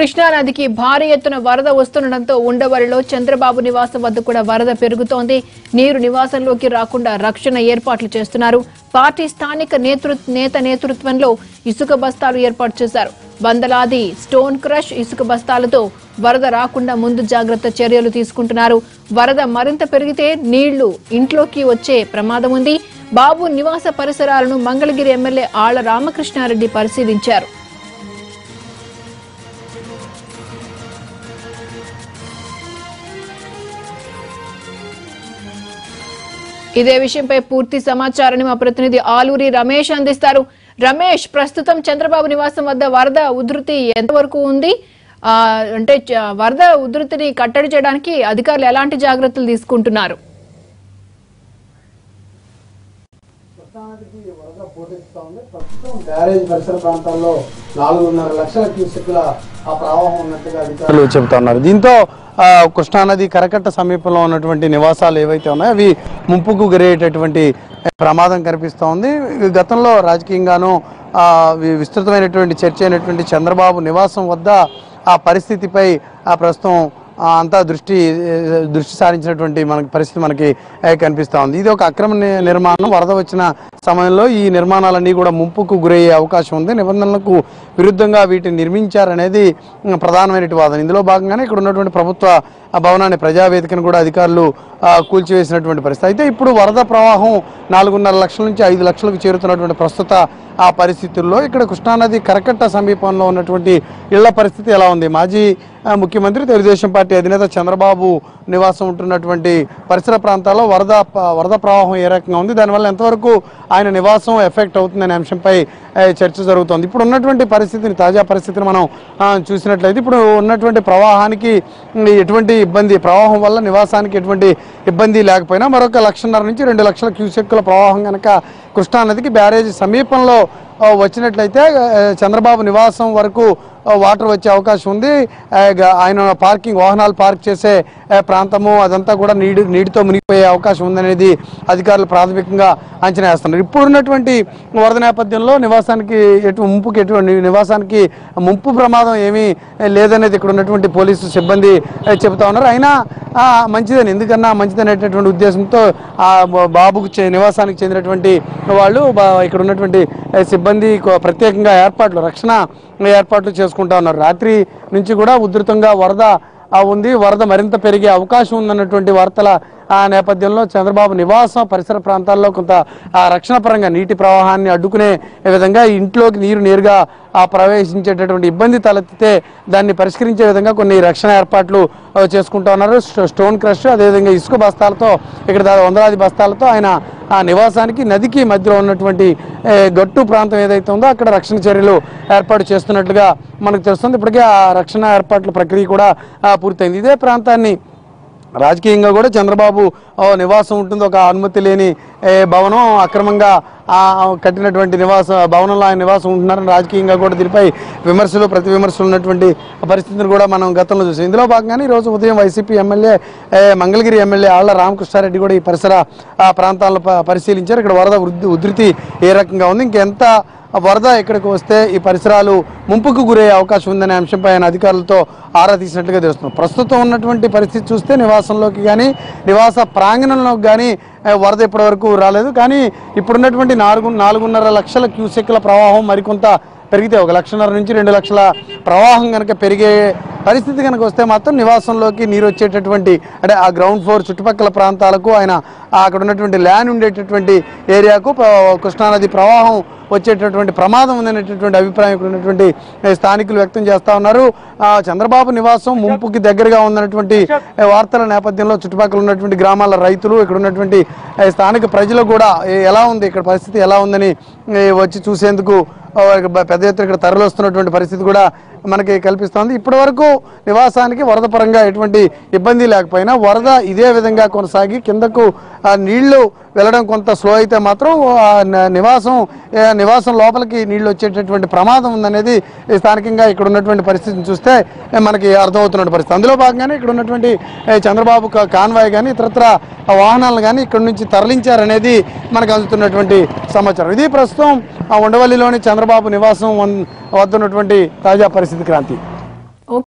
కృష్ణా నదికి భారీ ఎత్తున వరద వస్తుండటంతో ఉండవరిలో చంద్రబాబు నివాసం వద్ద కూడా వరద పెరుగుతోంది. నీరు నివాసంలోకి రాకుండా రక్షణ ఏర్పాట్లు చేస్తున్నారు. పార్టీ స్థానిక నేత నేతృత్వంలో ఇసుక బస్తాలు ఏర్పాటు చేశారు. వందలాది స్టోన్ క్రష్ ఇసుక బస్తాలతో వరద రాకుండా ముందు జాగ్రత్త చర్యలు తీసుకుంటున్నారు. వరద మరింత పెరిగితే నీళ్ళు ఇంట్లోకి వచ్చే ప్రమాదం ఉంది. బాబు నివాస పరిసరాలను మంగళగిరి ఎమ్మెల్యే ఆళ్ళ రామకృష్ణారెడ్డి పరిశీలించారు. ఇదే విషయంపై పూర్తి సమాచారాన్ని మా ప్రతినిధి ఆలూరి రమేష్ అందిస్తారు. రమేష్ ప్రస్తుతం చంద్రబాబు నివాసం వద్ద వరద ఉధృతి ఎంతవరకు ఉంది? ఆ, అంటే వరద ఉధృతిని కట్టడి చేయడానికి అధికారులు ఎలాంటి జాగ్రత్తలు తీసుకుంటున్నారు? ప్రస్తుతం బ్యారేజ్ పరిసర ప్రాంతాల్లో నాలుగున్నర లక్షల క్యూసెక్ల ఆ ప్రవాహం ఉన్నట్టుగా అధికారులు చెబుతా ఉన్నారు. దీంతో కృష్ణానది కరకట్ట సమీపంలో ఉన్నటువంటి నివాసాలు ఏవైతే ఉన్నాయో అవి ముంపుకు గురయ్యేటటువంటి ప్రమాదం కనిపిస్తూ ఉంది. గతంలో రాజకీయంగానూ విస్తృతమైనటువంటి చర్చ అయినటువంటి చంద్రబాబు నివాసం వద్ద ఆ పరిస్థితిపై ఆ ప్రస్తుతం అంతా దృష్టి దృష్టి సారించినటువంటి మనకి పరిస్థితి మనకి కనిపిస్తూ ఉంది. ఇది ఒక అక్రమ నిర్మాణం. వరద వచ్చిన సమయంలో ఈ నిర్మాణాలన్నీ కూడా ముంపుకు గురయ్యే అవకాశం ఉంది. నిబంధనలకు విరుద్ధంగా వీటిని నిర్మించారనేది ఉమ్, ప్రధానమైన వాదన. ఇందులో భాగంగానే ఇక్కడ ఉన్నటువంటి ప్రభుత్వ భవనాన్ని ప్రజావేదికను కూడా అధికారులు కూల్చివేసినటువంటి పరిస్థితి. అయితే ఇప్పుడు వరద ప్రవాహం నాలుగున్నర లక్షల నుంచి ఐదు లక్షలకు చేరుతున్నటువంటి ప్రస్తుత ఆ పరిస్థితుల్లో ఇక్కడ కృష్ణానది కరకట్ట సమీపంలో ఉన్నటువంటి ఇళ్ళ పరిస్థితి ఎలా ఉంది? మాజీ ముఖ్యమంత్రి తెలుగుదేశం పార్టీ అధినేత చంద్రబాబు నివాసం ఉంటున్నటువంటి పరిసర ప్రాంతాల్లో వరద వరద ప్రవాహం ఏ రకంగా ఉంది? దానివల్ల ఎంతవరకు ఆయన నివాసం ఎఫెక్ట్ అవుతుందనే అంశంపై చర్చ జరుగుతోంది. ఇప్పుడు ఉన్నటువంటి పరిస్థితిని తాజా పరిస్థితిని మనం చూసినట్లయితే ఇప్పుడు ఉన్నటువంటి ప్రవాహానికి ఎటువంటి ఇబ్బంది ప్రవాహం వల్ల నివాసానికి ఎటువంటి ఇబ్బంది లేకపోయినా మరొక లక్షన్నర నుంచి రెండు లక్షల క్యూసెక్కుల ప్రవాహం కనుక కృష్ణానదికి బ్యారేజ్ సమీపంలో వచ్చినట్లయితే చంద్రబాబు నివాసం వరకు వాటర్ వచ్చే అవకాశం ఉంది. ఆయన పార్కింగ్ వాహనాలు పార్క్ చేసే ప్రాంతము అదంతా కూడా నీడి నీటితో మునిగిపోయే అవకాశం ఉందనేది అధికారులు ప్రాథమికంగా అంచనా వేస్తున్నారు. ఇప్పుడున్నటువంటి వరద నేపథ్యంలో నివాసానికి ఎటు ముంపుకి ఎటువంటి నివాసానికి ముంపు ప్రమాదం ఏమీ లేదనేది ఇక్కడ ఉన్నటువంటి పోలీసు సిబ్బంది చెబుతా ఉన్నారు. అయినా మంచిదని ఎందుకన్నా మంచిదనేటటువంటి ఉద్దేశంతో ఆ బాబుకు నివాసానికి చెందినటువంటి వాళ్ళు బా- ఇక్కడ ఉన్నటువంటి సిబ్బంది ప్రత్యేకంగా ఏర్పాట్లు రక్షణ ఏర్పాట్లు చేసుకుంటా ఉన్నారు. రాత్రి నుంచి కూడా ఉధృతంగా వరద ఉంది. వరద మరింత పెరిగే అవకాశం ఉందన్నటువంటి వార్తల ఆ నేపథ్యంలో చంద్రబాబు నివాసం పరిసర ప్రాంతాల్లో కొంత ఆ, రక్షణ పరంగా నీటి ప్రవాహాన్ని అడ్డుకునే విధంగా ఇంట్లోకి నీరు నేరుగా ప్రవేశించేటటువంటి ఇబ్బంది తలెత్తితే దాన్ని పరిష్కరించే విధంగా కొన్ని రక్షణ ఏర్పాట్లు చేసుకుంటా ఉన్నారు. స్టో- స్టోన్ క్రష్ అదేవిధంగా ఇసుక బస్తాలతో ఇక్కడ దాదాపు వందలాది బస్తాలతో ఆయన ఆ నివాసానికి నదికి మధ్యలో ఉన్నటువంటి గట్టు ప్రాంతం ఏదైతే ఉందో అక్కడ రక్షణ చర్యలు ఏర్పాటు చేస్తున్నట్లుగా మనకు తెలుస్తుంది. ఇప్పటికే ఆ రక్షణ ఏర్పాట్ల ప్రక్రియ కూడా పూర్తయింది. ఇదే ప్రాంతాన్ని రాజకీయంగా కూడా చంద్రబాబు నివాసం ఉంటుంది. ఒక అనుమతి లేని భవనం అక్రమంగా కట్టినటువంటి నివాస భవనంలో ఆయన నివాసం ఉంటున్నారని రాజకీయంగా కూడా దీనిపై విమర్శలు ప్రతి విమర్శలు ఉన్నటువంటి పరిస్థితిని కూడా మనం గతంలో చూసాం. ఇందులో భాగంగానే ఈరోజు ఉదయం వైసీపీ ఎమ్మెల్యే మంగళగిరి ఎమ్మెల్యే ఆళ్ళ రామకృష్ణారెడ్డి కూడా ఈ పరిసర ఆ, ప్రాంతాలను ప- పరిశీలించారు. ఇక్కడ వరద వృద్ధి ఉధృతి ఏ రకంగా ఉంది? ఇంకెంత వరద ఇక్కడికి వస్తే ఈ పరిసరాలు ముంపుకు గురయ్యే అవకాశం ఉందనే అంశంపై ఆయన అధికారులతో ఆరా తీసినట్లుగా తెలుస్తుంది. ప్రస్తుతం ఉన్నటువంటి పరిస్థితి చూస్తే నివాసంలోకి కానీ నివాస ప్రాంగణంలోకి కానీ వరద ఇప్పటివరకు రాలేదు. కానీ ఇప్పుడున్నటువంటి నాలుగు నాలుగున్నర లక్షల క్యూసెక్ల ప్రవాహం మరికొంత పెరిగితే ఒక లక్షన్నర నుంచి రెండు లక్షల ప్రవాహం కనుక పెరిగే పరిస్థితి కనుక వస్తే మాత్రం నివాసంలోకి నీరు వచ్చేటటువంటి అంటే ఆ గ్రౌండ్ ఫ్లోర్ చుట్టుపక్కల ప్రాంతాలకు ఆయన అక్కడ ఉన్నటువంటి ల్యాండ్ ఉండేటటువంటి ఏరియాకు కృష్ణానది ప్రవాహం వచ్చేటటువంటి ప్రమాదం ఉందనేటటువంటి అభిప్రాయం ఇక్కడ ఉన్నటువంటి స్థానికులు వ్యక్తం చేస్తా ఉన్నారు. చంద్రబాబు నివాసం ముంపుకి దగ్గరగా ఉందన్నటువంటి వార్తల నేపథ్యంలో చుట్టుపక్కల ఉన్నటువంటి గ్రామాల రైతులు ఇక్కడ ఉన్నటువంటి స్థానిక ప్రజలు కూడా ఎలా ఉంది ఇక్కడ పరిస్థితి ఎలా ఉందని వచ్చి చూసేందుకు పెద్ద ఎత్తున ఇక్కడ తరలిస్తున్నటువంటి పరిస్థితి కూడా మనకి కల్పిస్తోంది. ఇప్పటివరకు నివాసానికి వరద పరంగా ఎటువంటి ఇబ్బంది లేకపోయినా వరద ఇదే విధంగా కొనసాగి కిందకు నీళ్ళు వెళ్ళడం కొంత స్లో అయితే మాత్రం నివాసం నివాసం లోపలికి నీళ్ళు వచ్చేటటువంటి ప్రమాదం ఉందనేది స్థానికంగా ఇక్కడ ఉన్నటువంటి పరిస్థితిని చూస్తే మనకి అర్థమవుతున్న పరిస్థితి. అందులో భాగంగానే ఇక్కడ ఉన్నటువంటి చంద్రబాబు కాన్వాయ్ కానీ ఇతరత్ర వాహనాలు కానీ ఇక్కడ నుంచి తరలించారనేది మనకు అందుతున్నటువంటి సమాచారం. ఇది ప్రస్తుతం ఆ ఉండవల్లిలోని చంద్రబాబు నివాసం వన్- వద్ద ఉన్నటువంటి తాజా పరిస్థితి క్రాంతి.